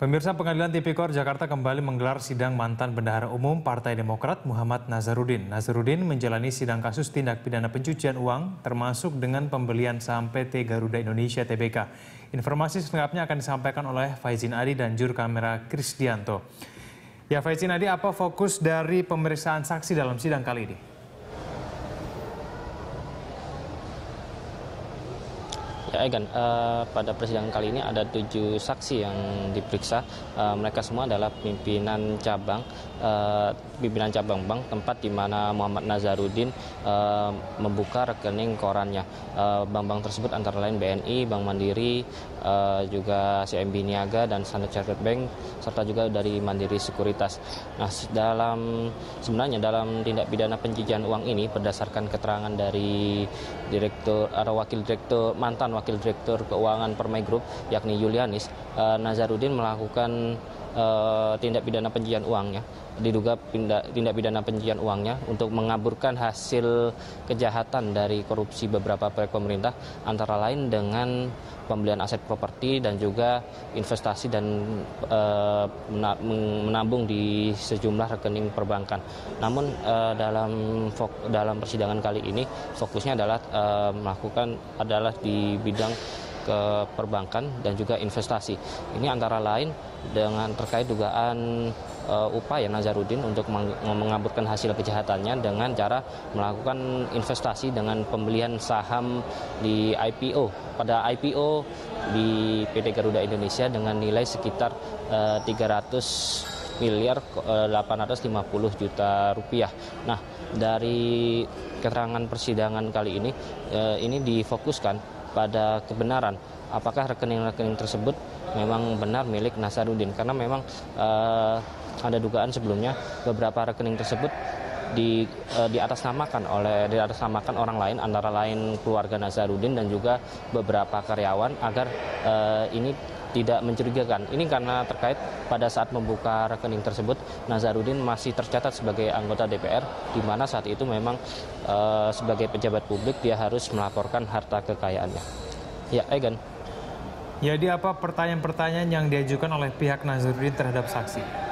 Pemirsa Pengadilan Tipikor Jakarta kembali menggelar sidang mantan Bendahara Umum Partai Demokrat Muhammad Nazarudin. Nazarudin menjalani sidang kasus tindak pidana pencucian uang termasuk dengan pembelian saham PT Garuda Indonesia Tbk. Informasi selengkapnya akan disampaikan oleh Faizin Adi dan juru kamera Krisdianto. Ya Faizin Adi, apa fokus dari pemeriksaan saksi dalam sidang kali ini? Ya, Egan, uh, pada persidangan kali ini ada tujuh saksi yang diperiksa. Uh, mereka semua adalah pimpinan cabang, uh, pimpinan cabang bank tempat di mana Muhammad Nazarudin uh, membuka rekening korannya. Bank-bank uh, tersebut antara lain BNI, Bank Mandiri, uh, juga CMB Niaga dan Standard Chartered Bank serta juga dari Mandiri Sekuritas. Nah, dalam sebenarnya dalam tindak pidana pencucian uang ini berdasarkan keterangan dari direktur atau wakil direktur mantan Wakil Direktur Keuangan Permai Group yakni Yulianis uh, Nazarudin melakukan uh, tindak pidana pencucian uangnya diduga tindak, pidana pencucian uangnya untuk mengaburkan hasil kejahatan dari korupsi beberapa proyek pemerintah antara lain dengan pembelian aset properti dan juga investasi dan e, menabung di sejumlah rekening perbankan. Namun e, dalam dalam persidangan kali ini fokusnya adalah e, melakukan adalah di bidang ke perbankan dan juga investasi. Ini antara lain dengan terkait dugaan uh, upaya Nazarudin untuk mengaburkan hasil kejahatannya dengan cara melakukan investasi dengan pembelian saham di IPO. Pada IPO di PT Garuda Indonesia dengan nilai sekitar uh, eh, 300 miliar 850 eh, juta rupiah. Nah, dari keterangan persidangan kali ini ini difokuskan pada kebenaran. Apakah rekening-rekening tersebut memang benar milik Nasarudin karena memang uh, ada dugaan sebelumnya beberapa rekening tersebut di uh, di atas namakan oleh di atas namakan orang lain antara lain keluarga Nazarudin dan juga beberapa karyawan agar uh, ini tidak mencurigakan. Ini karena terkait pada saat membuka rekening tersebut Nazarudin masih tercatat sebagai anggota DPR di mana saat itu memang uh, sebagai pejabat publik dia harus melaporkan harta kekayaannya. Ya, Egan. Jadi apa pertanyaan-pertanyaan yang diajukan oleh pihak Nazarudin terhadap saksi?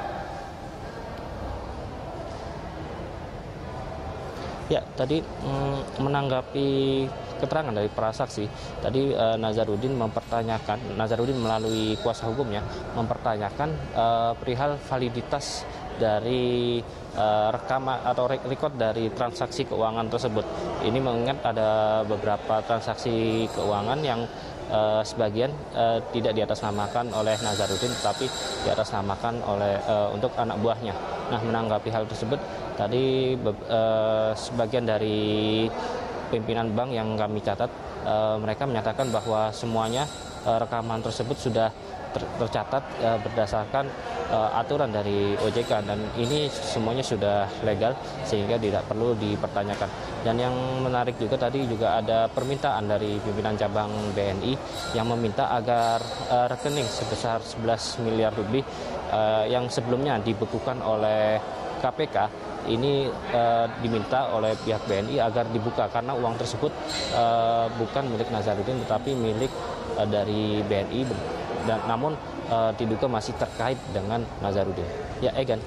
Ya, tadi mm, menanggapi keterangan dari para saksi, tadi uh, Nazarudin mempertanyakan, Nazarudin melalui kuasa hukumnya mempertanyakan uh, perihal validitas dari uh, rekaman atau record dari transaksi keuangan tersebut. Ini mengingat ada beberapa transaksi keuangan yang uh, sebagian uh, tidak diatasnamakan oleh Nazarudin tetapi diatasnamakan oleh uh, untuk anak buahnya. Nah, menanggapi hal tersebut Tadi uh, sebagian dari pimpinan bank yang kami catat, uh, mereka menyatakan bahwa semuanya uh, rekaman tersebut sudah ter tercatat uh, berdasarkan uh, aturan dari OJK dan ini semuanya sudah legal sehingga tidak perlu dipertanyakan. Dan yang menarik juga tadi juga ada permintaan dari pimpinan cabang BNI yang meminta agar uh, rekening sebesar 11 miliar lebih uh, yang sebelumnya dibekukan oleh KPK ini uh, diminta oleh pihak BNI agar dibuka karena uang tersebut uh, bukan milik Nazarudin tetapi milik uh, dari BNI dan namun diduga masih terkait dengan Nazarudin. Ya, Egan.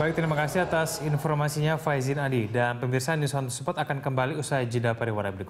Baik, terima kasih atas informasinya Faizin Adi dan pemirsa News on akan kembali usai jeda pariwara berikut.